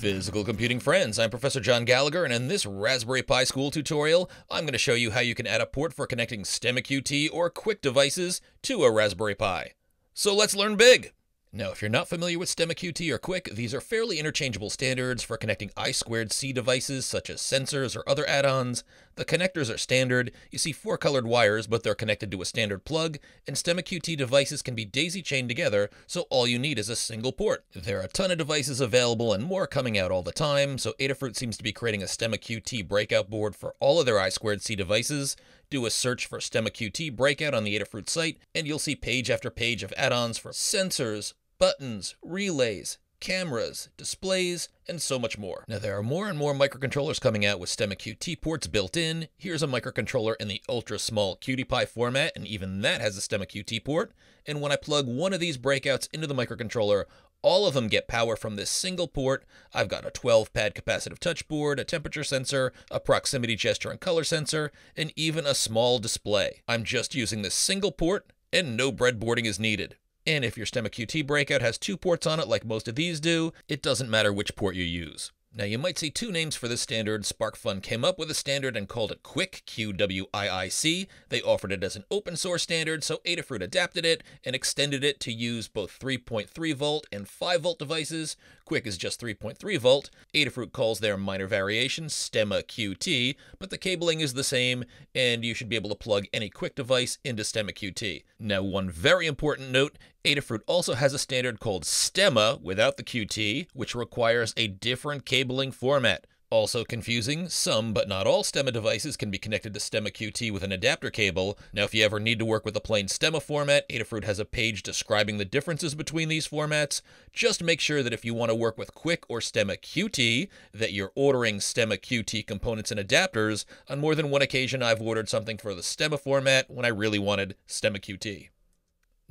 Physical computing friends, I'm Professor John Gallaugher, and in this Raspberry Pi School tutorial, I'm going to show you how you can add a port for connecting StemmaQT or Qwiic devices to a Raspberry Pi. So let's learn big! Now, if you're not familiar with StemmaQT or Qwiic, these are fairly interchangeable standards for connecting I2C devices such as sensors or other add-ons. The connectors are standard. You see four colored wires, but they're connected to a standard plug, and StemmaQT devices can be daisy-chained together, so all you need is a single port. There are a ton of devices available and more coming out all the time, so Adafruit seems to be creating a StemmaQT breakout board for all of their I2C devices. Do a search for StemmaQT breakout on the Adafruit site, and you'll see page after page of add-ons for sensors, buttons, relays, cameras, displays, and so much more. Now there are more and more microcontrollers coming out with StemmaQT ports built in. Here's a microcontroller in the ultra small QT Py format, and even that has a StemmaQT port. And when I plug one of these breakouts into the microcontroller, all of them get power from this single port. I've got a 12 pad capacitive touch board, a temperature sensor, a proximity gesture and color sensor, and even a small display. I'm just using this single port and no breadboarding is needed. And if your Stemma QT breakout has two ports on it like most of these do, it doesn't matter which port you use. Now you might see two names for this standard. SparkFun came up with a standard and called it Qwiic, Q-W-I-I-C. They offered it as an open source standard, so Adafruit adapted it and extended it to use both 3.3 volt and 5 volt devices. Qwiic is just 3.3 volt. Adafruit calls their minor variation Stemma QT, but the cabling is the same, and you should be able to plug any Qwiic device into Stemma QT. Now one very important note, Adafruit also has a standard called Stemma without the QT, which requires a different cabling format. Also confusing, some but not all Stemma devices can be connected to Stemma QT with an adapter cable. Now if you ever need to work with a plain Stemma format, Adafruit has a page describing the differences between these formats. Just make sure that if you want to work with Qwiic or Stemma QT, that you're ordering Stemma QT components and adapters. On more than one occasion I've ordered something for the Stemma format when I really wanted Stemma QT.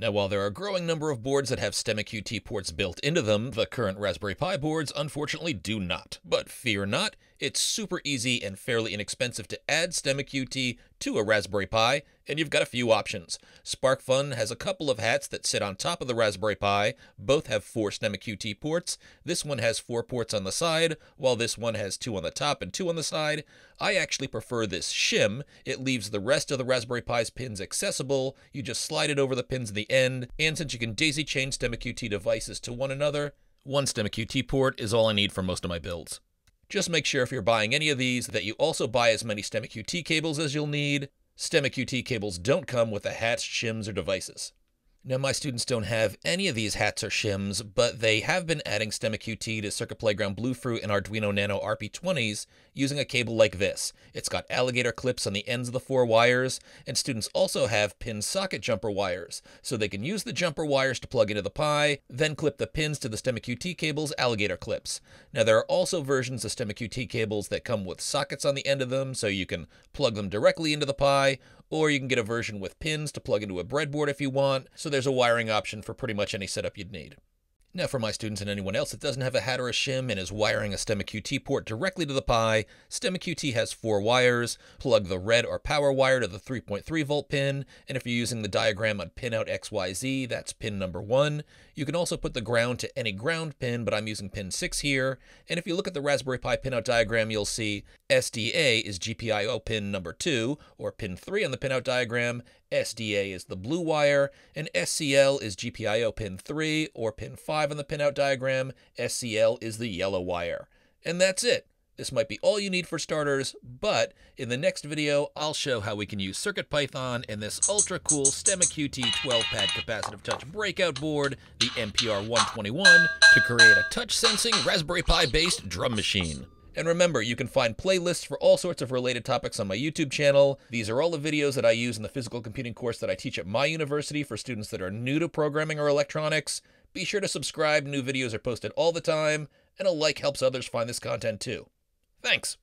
Now, while there are a growing number of boards that have StemmaQT ports built into them, the current Raspberry Pi boards unfortunately do not. But fear not, it's super easy and fairly inexpensive to add StemmaQT to a Raspberry Pi, and you've got a few options. SparkFun has a couple of hats that sit on top of the Raspberry Pi. Both have four StemmaQT ports. This one has four ports on the side, while this one has two on the top and two on the side. I actually prefer this shim. It leaves the rest of the Raspberry Pi's pins accessible. You just slide it over the pins at the end, and since you can daisy chain StemmaQT devices to one another, one StemmaQT port is all I need for most of my builds. Just make sure if you're buying any of these that you also buy as many StemmaQT cables as you'll need. StemmaQT cables don't come with the hats, shims, or devices. Now, my students don't have any of these hats or shims, but they have been adding StemmaQT to Circuit Playground Bluefruit and Arduino Nano RP2040s using a cable like this. It's got alligator clips on the ends of the four wires, and students also have pin socket jumper wires, so they can use the jumper wires to plug into the Pi, then clip the pins to the StemmaQT cable's alligator clips. Now, there are also versions of StemmaQT cables that come with sockets on the end of them, so you can plug them directly into the Pi, or you can get a version with pins to plug into a breadboard if you want, so there's a wiring option for pretty much any setup you'd need. Now for my students and anyone else that doesn't have a hat or a shim and is wiring a StemmaQT port directly to the Pi, StemmaQT has four wires. Plug the red or power wire to the 3.3 volt pin, and if you're using the diagram on pinout XYZ, that's pin number one. You can also put the ground to any ground pin, but I'm using pin 6 here. And if you look at the Raspberry Pi pinout diagram, you'll see SDA is GPIO pin number 2, or pin 3 on the pinout diagram, SDA is the blue wire, and SCL is GPIO pin 3 or pin 5 on the pinout diagram. SCL is the yellow wire. And that's it. This might be all you need for starters, but in the next video, I'll show how we can use CircuitPython and this ultra cool StemmaQT 12-pad capacitive touch breakout board, the MPR121, to create a touch sensing Raspberry Pi based drum machine. And remember, you can find playlists for all sorts of related topics on my YouTube channel. These are all the videos that I use in the physical computing course that I teach at my university for students that are new to programming or electronics. Be sure to subscribe, new videos are posted all the time, and a like helps others find this content too. Thanks.